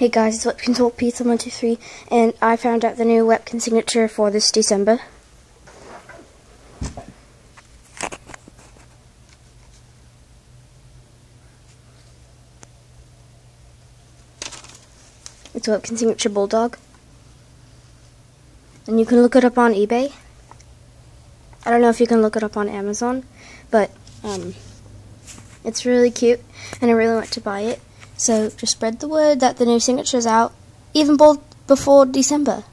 Hey guys, it's Webkinz Talk Pizza 123, and I found out the new Webkinz signature for this December. It's Webkinz signature Bulldog. And you can look it up on eBay. I don't know if you can look it up on Amazon, but um, it's really cute, and I really want to buy it. So just spread the word that the new signature's out, even before December.